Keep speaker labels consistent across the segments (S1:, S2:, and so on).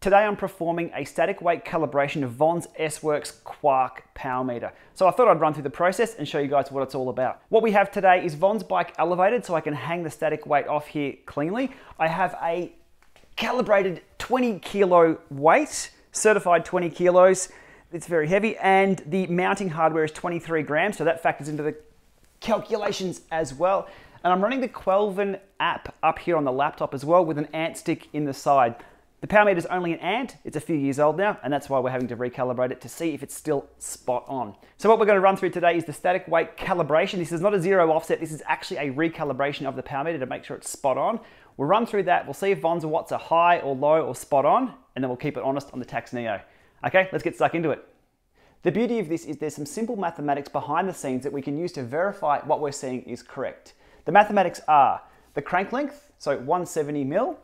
S1: Today I'm performing a static weight calibration of Von's S-Works Quarq Power Meter. So I thought I'd run through the process and show you guys what it's all about. What we have today is Von's bike elevated so I can hang the static weight off here cleanly. I have a calibrated 20 kilo weight, certified 20 kilos. It's very heavy and the mounting hardware is 23 grams so that factors into the calculations as well. And I'm running the Qalvin app up here on the laptop as well with an ANT stick in the side. The power meter is only an ant, it's a few years old now, and that's why we're having to recalibrate it to see if it's still spot on. So what we're gonna run through today is the static weight calibration. This is not a zero offset, this is actually a recalibration of the power meter to make sure it's spot on. We'll run through that, we'll see if Von's or watts are high or low or spot on, and then we'll keep it honest on the Tacx Neo. Okay, let's get stuck into it. The beauty of this is there's some simple mathematics behind the scenes that we can use to verify what we're seeing is correct. The mathematics are the crank length, so 170 mil,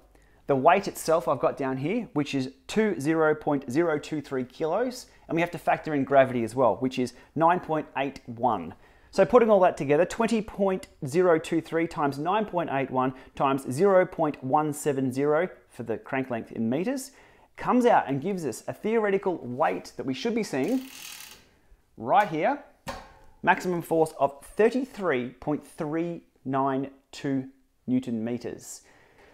S1: the weight itself I've got down here, which is 20.023 kilos, and we have to factor in gravity as well, which is 9.81. So putting all that together, 20.023 times 9.81 times 0.170 for the crank length in meters comes out and gives us a theoretical weight that we should be seeing right here, maximum force of 33.392 Newton meters.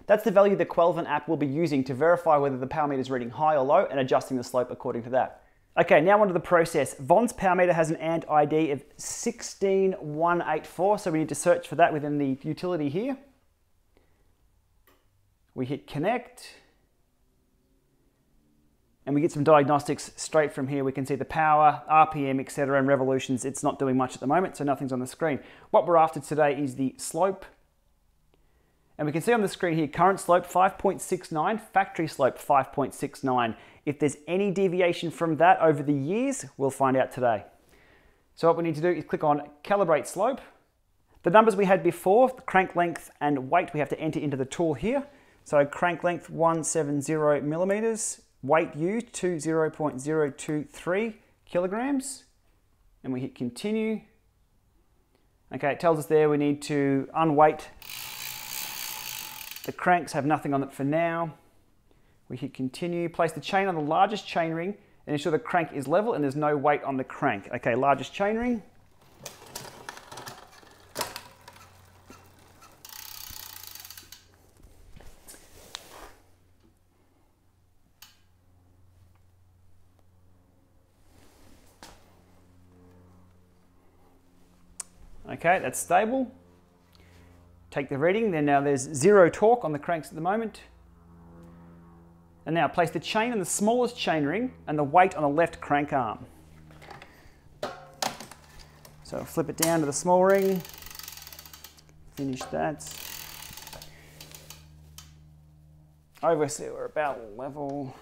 S1: That's the value the Qalvin app will be using to verify whether the power meter is reading high or low and adjusting the slope according to that. Okay, now onto the process. Von's power meter has an ANT ID of 16184, so we need to search for that within the utility here. We hit connect, and we get some diagnostics straight from here. We can see the power, RPM, etc., and revolutions. It's not doing much at the moment, so nothing's on the screen. What we're after today is the slope and we can see on the screen here, current slope 5.69, factory slope 5.69. If there's any deviation from that over the years, we'll find out today. So what we need to do is click on calibrate slope. The numbers we had before, crank length and weight, we have to enter into the tool here. So crank length 170 millimeters, weight used 20.023 kilograms, and we hit continue. Okay, it tells us there we need to unweight the cranks have nothing on it for now. We hit continue, place the chain on the largest chainring and ensure the crank is level and there's no weight on the crank. Okay, largest chainring. Okay, that's stable take the reading. Then now there's zero torque on the cranks at the moment. And now place the chain in the smallest chain ring and the weight on the left crank arm. So flip it down to the small ring, finish that. Over, we're about level.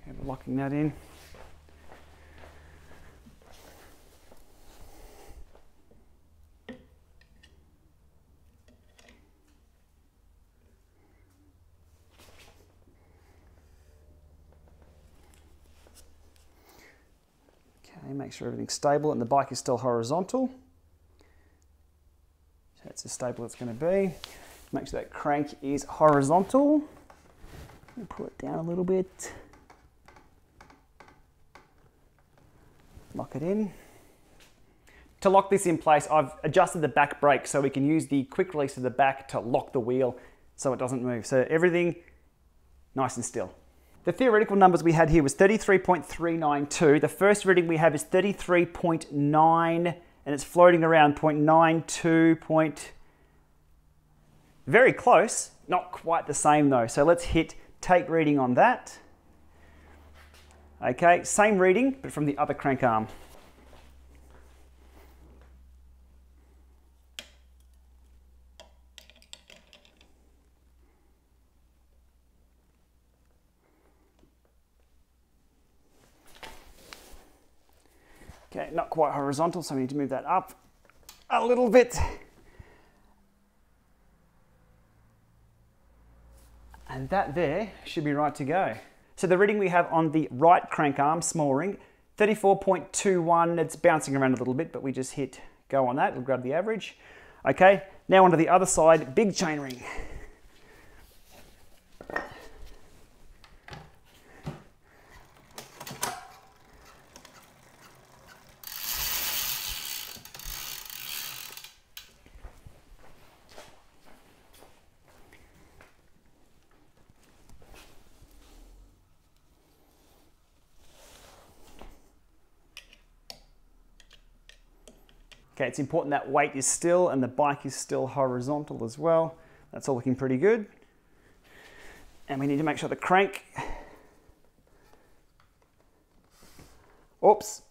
S1: Okay, we're locking that in. Make sure everything's stable and the bike is still horizontal. That's as stable as it's going to be. Make sure that crank is horizontal. Pull it down a little bit. Lock it in. To lock this in place, I've adjusted the back brake so we can use the quick release of the back to lock the wheel so it doesn't move. So everything nice and still. The theoretical numbers we had here was 33.392. The first reading we have is 33.9 and it's floating around 0.92 point. Very close, not quite the same though. So let's hit take reading on that. Okay, same reading, but from the other crank arm. Okay, not quite horizontal, so we need to move that up a little bit. And that there should be right to go. So the reading we have on the right crank arm, small ring, 34.21, it's bouncing around a little bit, but we just hit go on that, it'll grab the average. Okay, now onto the other side, big chain ring. Okay, it's important that weight is still and the bike is still horizontal as well. That's all looking pretty good. And we need to make sure the crank, oops,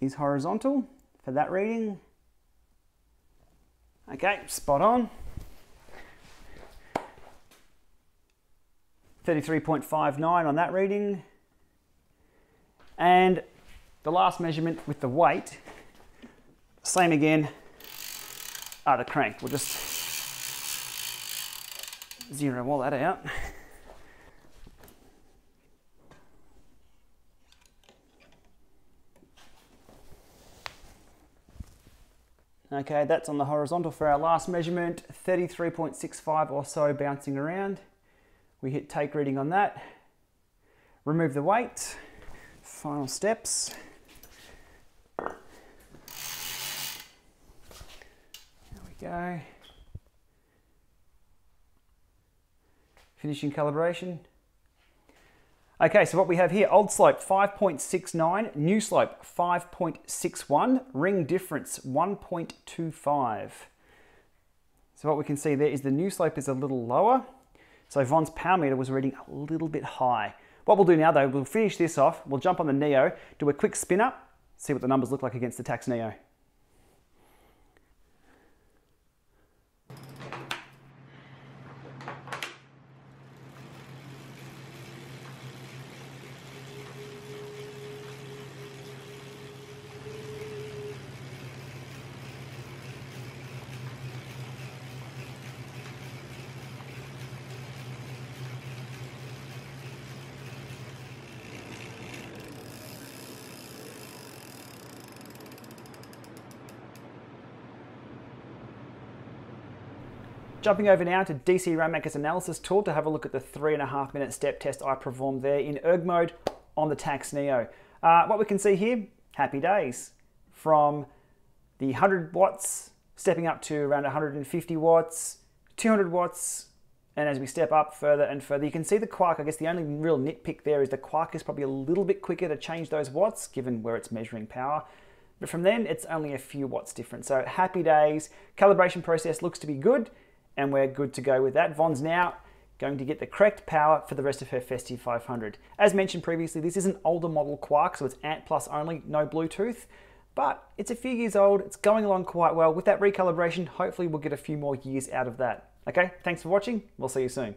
S1: is horizontal for that reading. Okay, spot on. 33.59 on that reading. And the last measurement with the weight, same again, ah, the crank. We'll just zero all that out. Okay, that's on the horizontal for our last measurement, 33.65 or so bouncing around. We hit take reading on that. Remove the weight. Final steps. There we go. Finishing calibration. Okay, so what we have here, old slope 5.69, new slope 5.61, ring difference 1.25. So what we can see there is the new slope is a little lower. So Von's power meter was reading a little bit high. What we'll do now though, we'll finish this off, we'll jump on the Neo, do a quick spin up, see what the numbers look like against the Tacx Neo. Jumping over now to DC Rainmaker's analysis tool to have a look at the three and a half minute step test I performed there in erg mode on the Tacx Neo. Uh, what we can see here, happy days. From the 100 watts stepping up to around 150 watts, 200 watts, and as we step up further and further, you can see the Quarq. I guess the only real nitpick there is the Quarq is probably a little bit quicker to change those watts given where it's measuring power. But from then, it's only a few watts different. So happy days. Calibration process looks to be good and we're good to go with that. Von's now going to get the correct power for the rest of her Festive 500. As mentioned previously, this is an older model Quarq, so it's ANT Plus only, no Bluetooth, but it's a few years old, it's going along quite well. With that recalibration, hopefully we'll get a few more years out of that. Okay, thanks for watching, we'll see you soon.